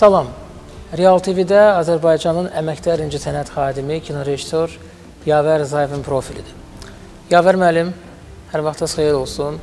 Salam. Real TV-də Azərbaycanın əməkdar incəsənət xadimi, kinorejissor Yavər Rızayevin profilidir. Yavər müəllim, hər vaxtınız xeyir olsun.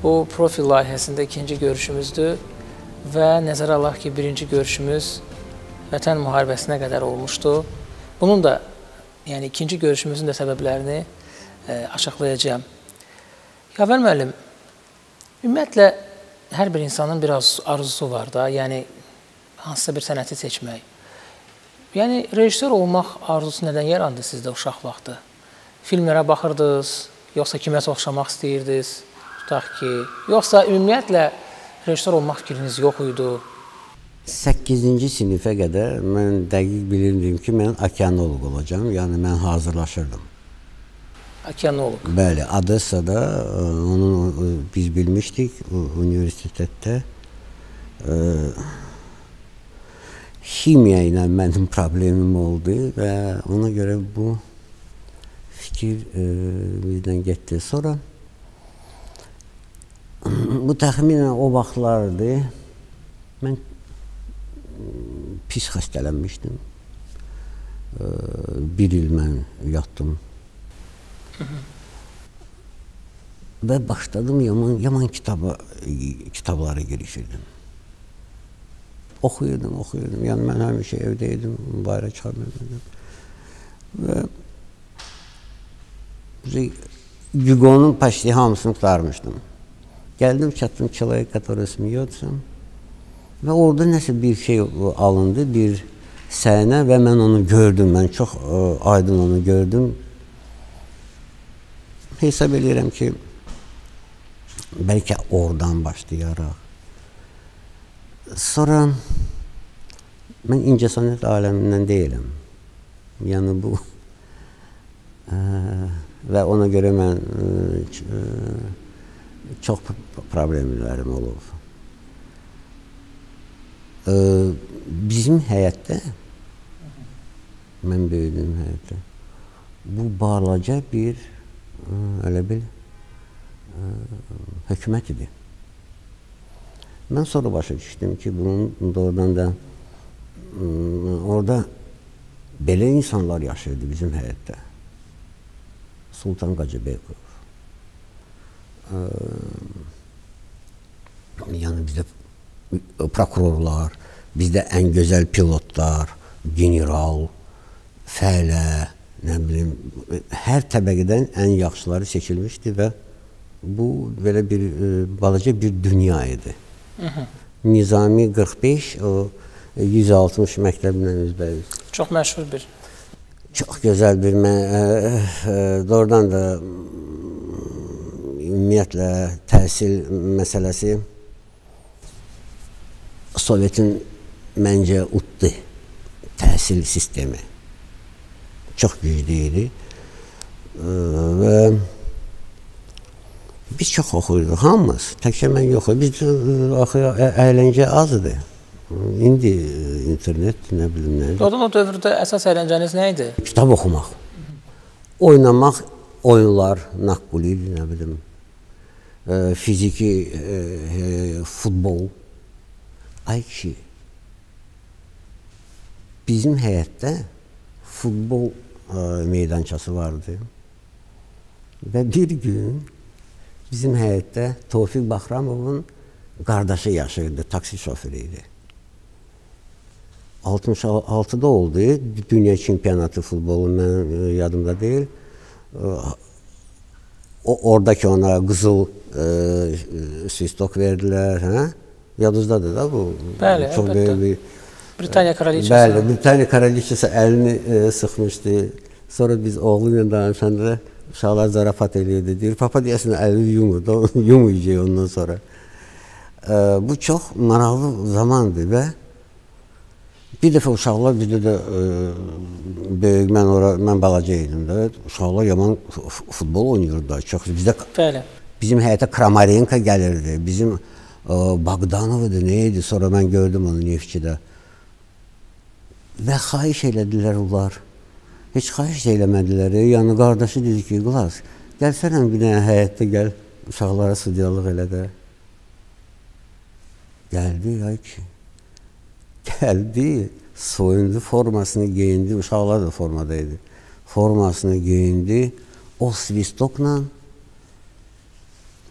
Bu profil layihəsində ikinci görüşümüzdür və nəzərə alaq ki, birinci görüşümüz Vətən müharibəsinə qədər olmuşdu. Bunun da, yəni ikinci görüşümüzün də səbəblərini e, açıqlayacağam. Yavər müəllim, ümumiyyətlə hər bir insanın bir arzusu var da, yəni hansısa bir sənəti seçmək. Yəni rejissor olmaq arzusu nədən yarandı sizdə uşaq vaxtı? Filmlərə baxırdınız, yoxsa kiməsə oxşamaq istəyirdiniz? Tutaq ki, yoxsa ümumiyyətlə rejissor olmaq fikriniz yox idi? 8-ci sinifə qədər mən dəqiq bilirdim ki, mən okeanoloq olacağam. Yəni mən hazırlaşırdım. Okeanoloq. Bəli, Odessada e, onu e, biz bilmişdik universitetdə. E, ximiya ilə mənim problemim oldu və ona görə bu fikir e, bizdən getdi. Sonra bu təxminən o vaxtlardır. Mən pis xəstələnmişdim. E, bir il mən yatdım. Və başladım yaman yaman kitaba kitablara girişirdim oxuyurdum, oxuyurdum. Yəni mən həmişə evdə idim, bayra çıxarmırdım. Və Yugonun почти hamısını qurtarmışdım. Gəldim, çatdım Çilaya, который смеется. Və orada nəsə bir şey alındı, bir səhnə və mən onu gördüm. Mən çox ə, e, aydın onu gördüm. Hesab edirəm ki, bəlkə oradan başlayaraq Sonra mən incəsənət aləmindən deyiləm. Yəni bu ə, e, və ona görə mən ə, e, çox problemlərim olub. Ə, bizim həyətdə mən böyüdüm həyətdə. Bu balaca bir ə, elə bil ə, hökumət idi. Mən sonra başa düşdüm ki, bunun doğrudan da orada belə insanlar yaşayırdı bizim həyətdə. Sultan Qacıbekov. Yəni bizdə prokurorlar, bizdə ən gözəl pilotlar, general, fələ, nə bilim, hər təbəqədən ən yaxşıları seçilmişdi və bu belə bir balaca bir dünya idi. Nizami 45 o 160 məktəblə üzbəyiz. Çox məşhur bir. Çox gözəl bir ə, ə, doğrudan da ümumiyyətlə təhsil məsələsi Sovetin məncə utdu təhsil sistemi. Çox güclü idi. Və Biz çox oxuyurduq, hamımız. Təkcə mən yox. Biz axı əyləncə azdır. İndi internet, nə bilim nə. Doğrudan o dövrdə əsas əyləncəniz nə idi? Kitab oxumaq. Oynamaq, oyunlar, naqquli, nə bilim. E, fiziki e, e, futbol. Ay kişi. Bizim həyətdə futbol e, meydançası vardı. Və bir gün Bizim həyətdə Tofiq Baxramovun qardaşı yaşayırdı, taksi şoförü idi. 66-da oldu dünya çempionatı futbolu, mən e, yadımda deyil. E, o oradakı ona qızıl e, svistok verdilər, hə? Yadınızdadır da bu. Bəli, çox əlbəttə. böyük bir Britaniya kraliçası. Bəli, Britaniya kraliçası əlini e, sıxmışdı. Sonra biz oğlu ilə danışanda Uşaqlar zarafat eləyirdi. Deyir, papa deyəsən əlini yumur, yumayacaq ondan sonra. E, bu çox maraqlı zamandır və bir dəfə uşaqlar bizdə də e, böyük mən ora mən balaca idim də. Uşaqlar yaman futbol oynayırdılar. Çox bizdə Bəli. Bizim həyətə Kramarenko gəlirdi. Bizim e, Bogdanov idi, nə idi? Sonra mən gördüm onu Neftçidə. Və xahiş elədilər onlar heç xahiş eləmədilər. Yəni qardaşı dedi ki, Qlas, gəlsənə bir dənə həyətdə gəl, uşaqlara studialıq elə də. Gəldi, ay ki. Gəldi, soyundu, formasını geyindi, uşaqlar da formada idi. Formasını geyindi, o svistokla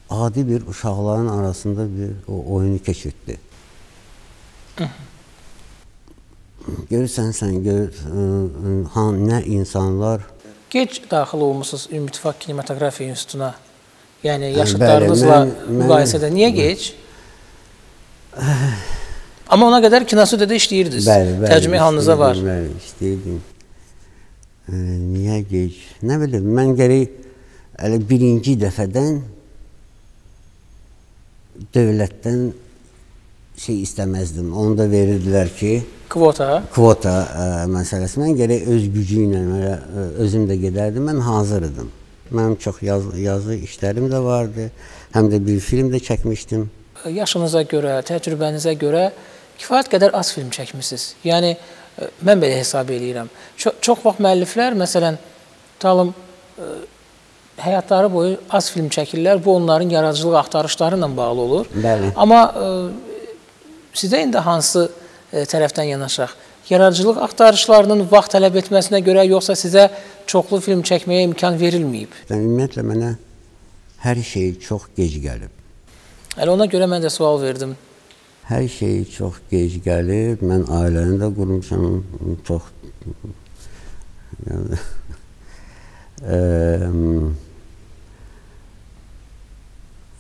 adi bir uşaqların arasında bir o oyunu keçirtdi. Görürsən sən gör han nə insanlar Gec daxil olmusunuz Ümidvaq Kinematografiya İnstitutuna. Yəni yaşıdlarınızla mən- mən- müqayisədə niyə gec? Amma ona qədər kinostudiyada işləyirdiniz. Bəli, bəli. Tərcümə halınızda var. Bəli, işləyirdim. E, niyə gec? Nə bilim, mən gərək elə birinci dəfədən dövlətdən şey istəməzdim. Onu da verirdilər ki, Kvota. kvota ə, məsələsi. Mən gərək öz gücü ilə elə özüm də gedərdim. Mən hazır idim. Mənim çox yaz, yazı işlərim də vardı. Həm də bir film də çəkmişdim. Yaşınıza görə, təcrübənizə görə kifayət qədər az film çəkmisiniz. Yəni e, mən belə hesab eləyirəm. Çox, çox vaxt müəlliflər məsələn talım ə, həyatları boyu az film çəkirlər. Bu onların yaradıcılıq axtarışları ilə bağlı olur. Bəli. Amma ə, sizdə indi hansı ə, tərəfdən yanaşaq? Yaradıcılıq axtarışlarının vaxt tələb etməsinə görə yoxsa sizə çoxlu film çəkməyə imkan verilməyib? Yəni, ümumiyyətlə mənə hər şey çox gec gəlib. Hələ ona görə mən də sual verdim. Hər şey çox gec gəlir. Mən ailəni də qurmuşam. Çox yəni ə,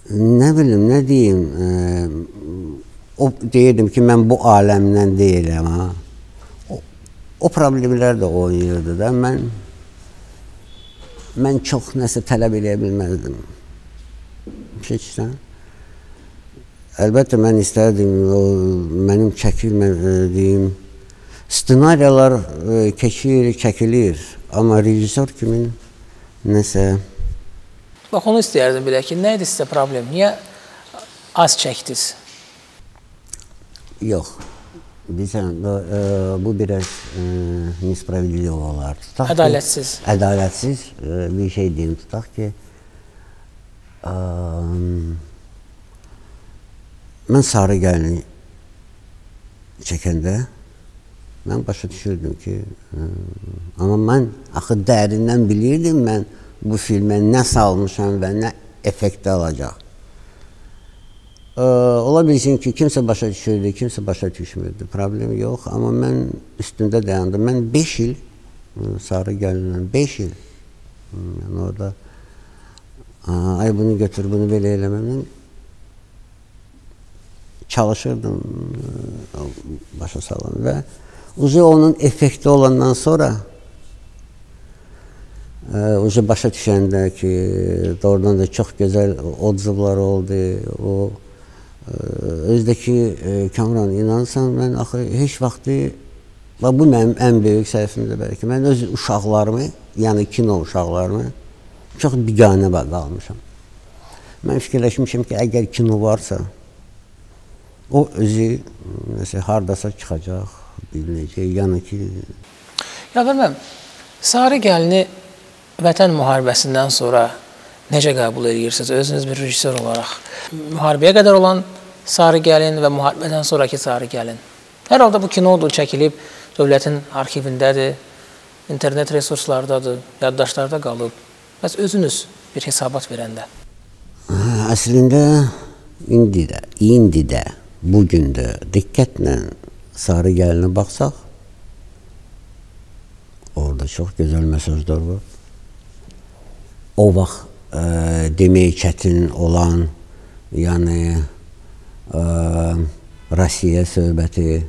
nə bilim, nə deyim, o deyirdim ki, mən bu aləmdən deyiləm ha. O, o problemlər də oynayırdı da. Mən mən çox nəsə tələb eləyə bilməzdim. Keçsən? Əlbəttə mən istərdim o mənim çəkilmədiyim ssenariyalar e, keçir, çəkilir, amma rejissor kimi nəsə Bax onu istəyərdim belə ki, nə idi sizə problem? Niyə az çəkdiniz? Yox. Bilirsən, bu, bu biraz nispravidli olar. Tutaq ki, Ədalətsiz. Ədalətsiz e, bir şey deyim tutaq ki, ə, mən sarı gəlini çəkəndə mən başa düşürdüm ki, ə, amma mən axı dərindən bilirdim mən bu filmə nə salmışam və nə effekt alacaq. Ə, ola bilsin ki, kimsə başa düşürdü, kimsə başa düşmürdü. Problem yox, amma mən üstündə dayandım. Mən 5 il ə, sarı gəlinlə 5 il ə, yəni orada ay bunu götür, bunu belə eləməmlə çalışırdım ə, başa salam və ucu onun effekti olandan sonra ə, ucu başa düşəndə ki, doğrudan da çox gözəl odzuvlar oldu. O özdəki e, Kamran inansan mən axı heç vaxtı və bu mənim ən böyük səhvimdir bəlkə. Mən öz uşaqlarımı, yəni kino uşaqlarımı çox biganə qalmışam. Mən fikirləşmişəm ki, əgər kino varsa, o özü nəsə hardasa çıxacaq, bilinəcək. Yəni ki, Yavər müəllim, Sarı gəlini Vətən müharibəsindən sonra necə qəbul edirsiniz özünüz bir rejissor olaraq? Müharibəyə qədər olan Sarı gəlin və müharibədən sonrakı Sarı gəlin. Hər halda bu kinodur, çəkilib, dövlətin arxivindədir, internet resurslardadır, yaddaşlarda qalıb. Bəs özünüz bir hesabat verəndə. əslində indi də, indi də, bu gün də diqqətlə sarı gəlinə baxsaq, orada çox gözəl mesajlar var. O vaxt ə, demək çətin olan, yəni Rusiya söhbəti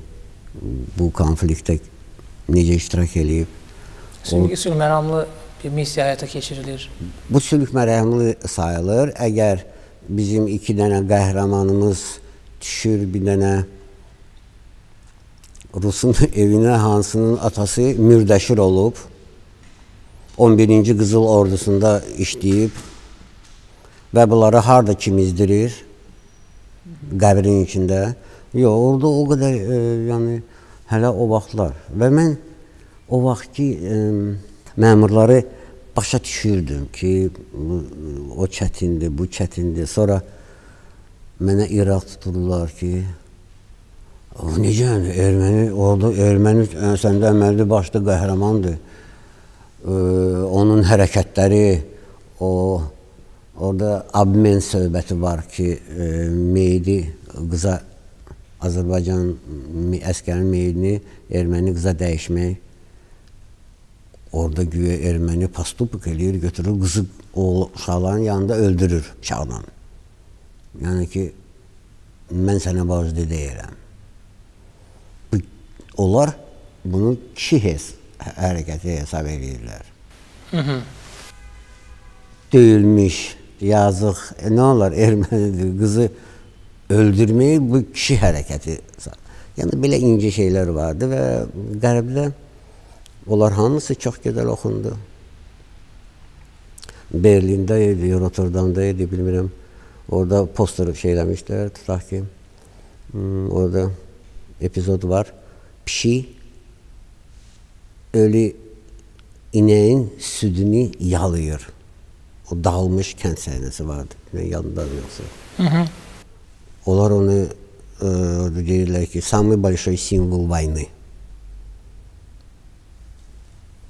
bu konfliktdə necə iştirak eləyib. Çünki sülh məramlı bir missiya həyata keçirilir. Bu sülh mərhəmli sayılır. Əgər bizim iki dənə qəhrəmanımız düşür bir dənə Rusun evinə hansının atası mürdəşir olub. 11-ci Qızıl Ordusunda işləyib və bunları harda kimizdirir? Qəbrin içində. Yox, orada o qədər e, yəni hələ o vaxtlar və mən o vaxtki e, məmurları başa düşürdüm ki, o çətindir, bu çətindir. Sonra mənə iraq tuturlar ki, necə yəni erməni orada erməni səndə əməlli başlı qəhrəmandır. Ə, onun hərəkətləri, o orada abmen söhbəti var ki, ə, meyidi qıza Azərbaycan əskərin meyidini erməni qıza dəyişmək orada güya erməni pastupik eləyir, götürür qızı o uşaqların yanında öldürür bıçaqla. Yəni ki, mən sənə borclu deyirəm. Onlar bunu kişi hes hərəkəti hesab edirlər. Hı -hı. Döyülmüş, yazıq, e, nə olar ermənidir, qızı öldürmək bu kişi hərəkəti. Yəni belə incə şeylər vardı və qərbdə onlar hamısı çox gözəl oxundu. Berlində idi, Rotterdamda idi, bilmirəm. Orada poster şey eləmişlər, tutaq ki, hmm, orada epizod var. Pişik ölü inəyin südünü yalayır O dağılmış kənd səhnəsi vardı. Nə yadında yoxsa. Hı -hı. Onlar onu e, deyirlər ki, самый большой символ войны.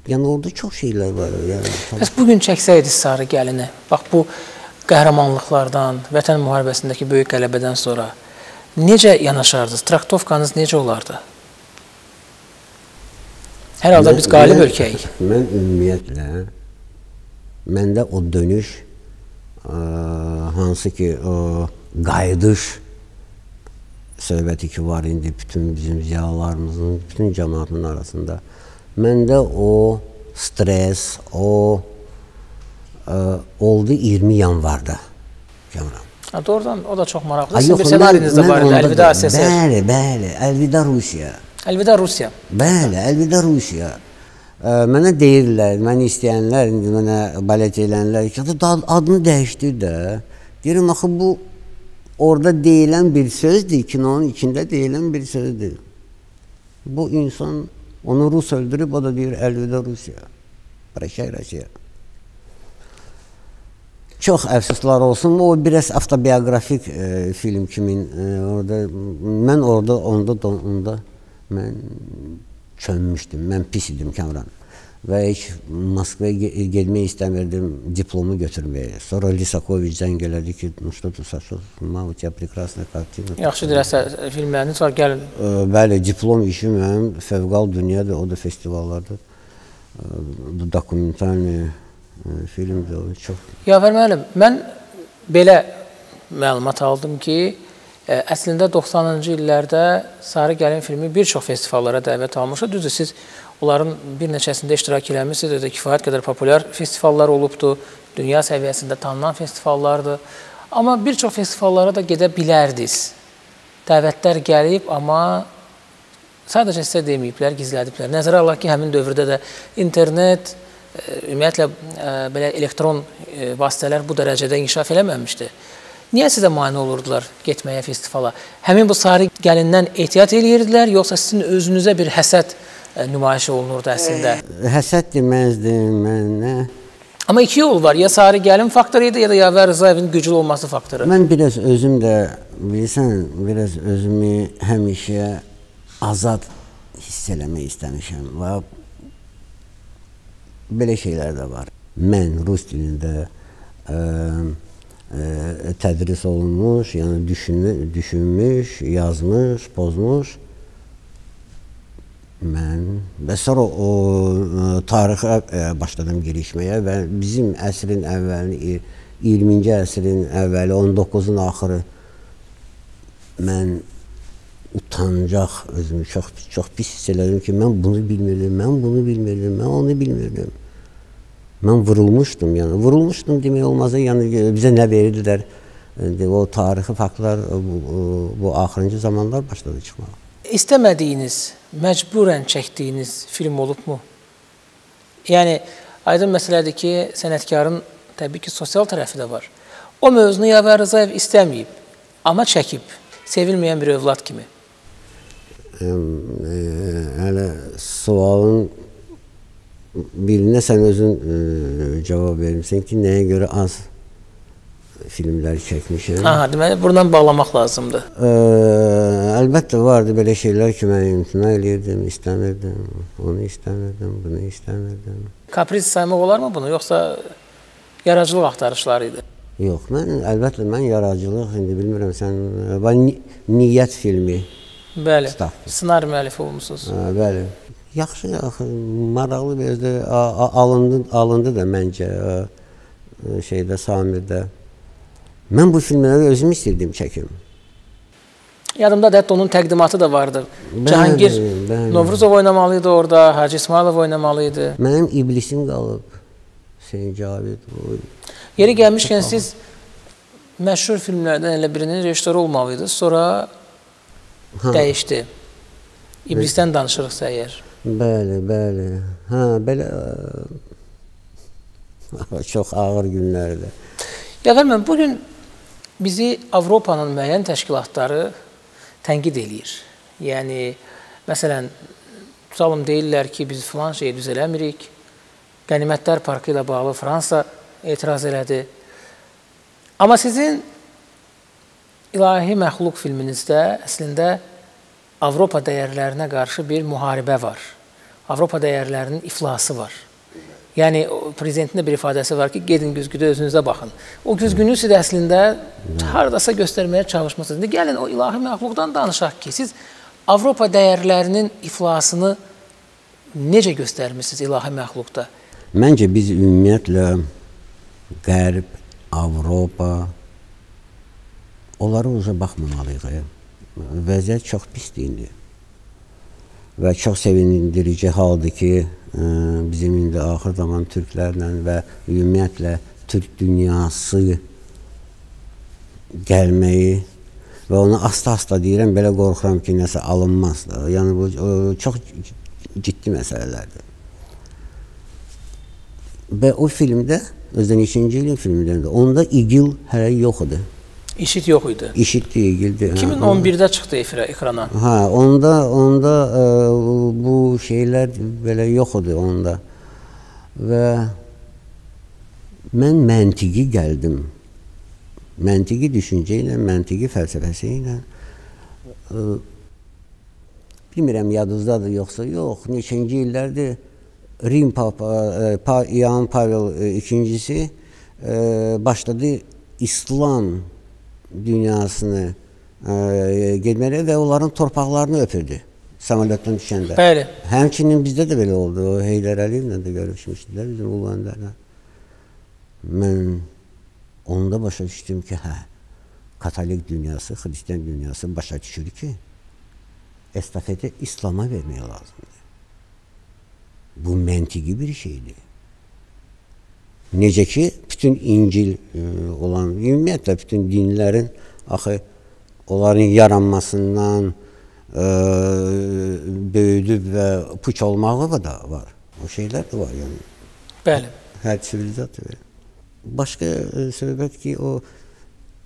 Yəni orada çox şeylər var. Yəni, Bəs bu gün çəksəydi sarı gəlini, bax bu qəhrəmanlıqlardan, vətən müharibəsindəki böyük qələbədən sonra necə yanaşardınız? Traktovkanız necə olardı? Hər halda biz qalib mən, ölkəyik. Mən ümumiyyətlə məndə o dönüş ə, hansı ki o qayıdış söhbəti ki var indi bütün bizim ziyalılarımızın, bütün cəmaatın arasında. Məndə o stres, o ə, oldu 20 yanvarda Kəmran. Ha, doğrudan o da çox maraqlı. Sizin bir ssenarininiz də var idi, Əlvida Asiya. Bəli, bəli, Əlvida Rusiya. Əlvida Rusiya. Bəli, Əlvida Rusiya mənə deyirlər, məni istəyənlər, indi mənə balet elənlər ki, adını dəyişdir də. Deyirəm, axı bu orada deyilən bir sözdür, kinonun içində deyilən bir sözdür. Bu insan onu Rus öldürüb, o da deyir, əlvida Rusiya, prəşək Rusiya. Çox əfsuslar olsun, o biraz avtobiografik e, film kimin e, orada, mən orada, onda, onda, onda mən çönmüşdüm. Mən pis idim Kamran və heç Moskvaya getmək istəmirdim, diplomu götürməyə. Sonra Lisakoviç zəng elədi ki, ну что ты сошел, ма у тебя прекрасная картина. Yaxşı dirəsə filmləriniz var, gəlin. Bəli, diplom işi mənim fövqəl dünyadır, o da festivallarda. Dokumentalni filmdir o çox. Yavər müəllim, mən belə məlumat aldım ki, əslində 90-cı illərdə Sarı Gəlin filmi bir çox festivallara dəvət almışdı. Düzdür, siz Onların bir neçəsində iştirak eləmisiniz, özü kifayət qədər populyar festivallar olubdu, dünya səviyyəsində tanınan festivallardır. Amma bir çox festivallara da gedə bilərdiniz. Dəvətlər gəlib, amma sadəcə sizə deməyiblər, gizlədiblər. Nəzərə alaq ki, həmin dövrdə də internet, e, ümumiyyətlə e, belə elektron e, vasitələr bu dərəcədə inkişaf eləməmişdi. Niyə sizə mane olurdular getməyə festivala? Həmin bu sarı gəlindən ehtiyat eləyirdilər, yoxsa sizin özünüzə bir həsəd nümayiş olunurdu əslində. Həsəd deməzdim mən, nə? Amma iki yol var. Ya Sarı Gəlin faktoru idi, ya da Yavər Rızayevin güclü olması faktoru. Mən biraz özüm də bilirsən, biraz özümü həmişə azad hiss eləmək istəmişəm və belə şeylər də var. Mən rus dilində ə, ə, tədris olunmuş, yəni düşünmüş, düşünmüş, yazmış, pozmuş Mən və sonra o ə, tarixə ə, başladım girişməyə və bizim əsrin əvvəli 20-ci əsrin əvvəli 19-un axırı mən utancaq özümü çox çox pis hiss elədim ki, mən bunu bilmirdim, mən bunu bilmirdim, mən onu bilmirdim. Mən vurulmuşdum, yəni vurulmuşdum demək olmaz, yəni bizə nə verirdilər? O tarixi faktlar bu, bu axırıncı zamanlar başladı çıxmağa. İstəmədiyiniz, məcburən çəkdiyiniz film olubmu? Yəni aydın məsələdir ki, sənətkarın təbii ki, sosial tərəfi də var. O mövzunu Yavər Rızayev istəməyib, amma çəkib, sevilməyən bir övlad kimi. Hələ sualın birinə sən özün ə, cavab vermirsən ki, nəyə görə az filmlər çəkmişəm. Aha, deməli buradan bağlamaq lazımdır. Ə, əlbəttə vardı belə şeylər ki, mən imtina eləyirdim, istəmirdim, onu istəmirdim, bunu istəmirdim. Kapris saymaq olarmı bunu, yoxsa yaradıcılıq axtarışları idi? Yox, mən əlbəttə mən yaradıcılıq indi bilmirəm sən və ni niyyət filmi. Bəli. Staf. Ssenari müəllifi olmusunuz. Hə, bəli. Yaxşı, axı maraqlı bir də a- a- alındı alındı da məncə ə, ə, şeydə Samirdə. Mən bu filmləri özüm istirdim çəkim. Yadımda da hətta onun təqdimatı da vardı. Bəli, Cahangir bəli. Novruzov oynamalı idi orada, Hacı İsmailov oynamalı idi. Mənim iblisim qalıb. Hüseyn Cavid o Yeri gəlmişkən siz məşhur filmlərdən elə birinin rejissoru olmalı idi. Sonra dəyişdi. İblisdən danışırıqsa əgər. Bəli, bəli. Hə, belə ə, çox ağır günlərdir. Yavər mən bu gün bizi Avropanın müəyyən təşkilatları tənqid eləyir. Yəni məsələn tutalım deyirlər ki, biz filan şeyi düz eləmirik. Qənimətlər parkı ilə bağlı Fransa etiraz elədi. Amma sizin İlahi məxluq filminizdə əslində Avropa dəyərlərinə qarşı bir müharibə var. Avropa dəyərlərinin iflası var. Yəni prezidentin də bir ifadəsi var ki, gedin güzgüdə özünüzə baxın. O güzgünü siz əslində hardasa göstərməyə çalışmısınız. İndi gəlin o ilahi məxluqdan danışaq ki, siz Avropa dəyərlərinin iflasını necə göstərmisiniz ilahi məxluqda? Məncə biz ümumiyyətlə Qərb, Avropa onlara uca baxmamalıyıq. Vəziyyət çox pisdir indi. Və çox sevindirici haldır ki, ə, bizim indi axır zaman türklərlə və ümumiyyətlə türk dünyası gəlməyi və onu asta-asta deyirəm, belə qorxuram ki, nəsə alınmaz. Yəni bu o, çox ciddi məsələlərdir. Və o filmdə, özdən ikinci ilin filmlərində, onda İgil hələ yox idi. İşit yox idi. İşitdi İgildi. 2011-də çıxdı efirə, ekrana. Hə, onda onda ə, bu şeylər belə yox idi onda. Və mən məntiqi gəldim. Məntiqi düşüncə ilə, məntiqi fəlsəfəsi ilə ə, bilmirəm yadınızdadır yoxsa yox, neçənci illərdir Rim Papa ə, pa, İoann Pavel ə, ikincisi ə, başladı İslam dünyasını ə, getməyə və onların torpaqlarını öpürdü samolyotdan düşəndə. Bəli. Həmçinin bizdə də belə oldu. O Heydər Əliyevlə də görüşmüşdülər bizim Uluğəndərlə. Mən onda başa düşdüm ki, hə, katolik dünyası, xristian dünyası başa düşür ki, estafeti İslam'a vermək lazımdır. Bu məntiqi bir şeydir. Necə ki, bütün İncil ə, olan, ümumiyyətlə bütün dinlərin axı onların yaranmasından ə, böyüdüb və puç olmağı da var. O şeylər də var yəni. Bəli. Hər sivilizasiya. Başqa ə, söhbət ki, o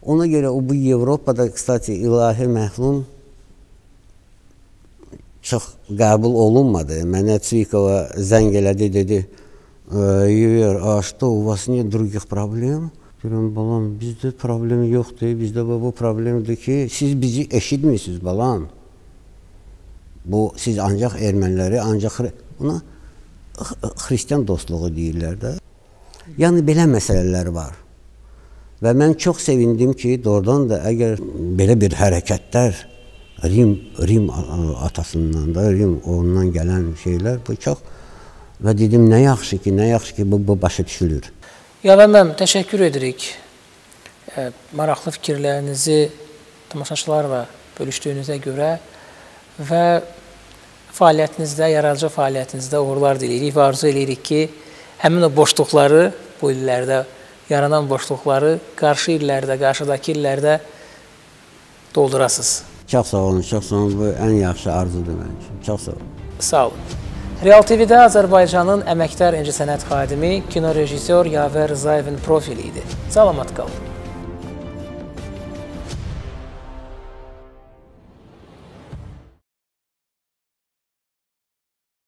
ona görə o bu Avropada, kstati, ilahi məhlum çox qəbul olunmadı. Mənə Цвикова zəng elədi, dedi, Ювер, а что, у вас нет других проблем? Deyirəm, balam, bizdə problem yoxdur. Bizdə bu, bu problemdir ki, siz bizi eşitmirsiniz, balam. Bu, siz ancaq erməniləri, ancaq buna xristian dostluğu deyirlər də. Yəni, belə məsələlər var. Və mən çox sevindim ki, doğrudan da əgər belə bir hərəkətlər Rim Rim atasından da, Rim ondan gələn şeylər bu çox və dedim nə yaxşı ki, nə yaxşı ki bu, bu başa düşülür. Yavər müəllim, təşəkkür edirik. E, maraqlı fikirlərinizi tamaşaçılarla bölüşdüyünüzə görə və fəaliyyətinizdə, yaradıcı fəaliyyətinizdə uğurlar diləyirik və arzu edirik ki, həmin o boşluqları bu illərdə yaranan boşluqları qarşı illərdə, qarşıdakı illərdə doldurasınız. Çox sağ olun, çox sağ olun. Bu ən yaxşı arzudur mənim üçün. Çox sağ olun. Sağ olun. Real TV-də Azərbaycanın əməkdar incəsənət xadimi, kino rejissor Yavər Rızayevin profili idi. Salamat qalın.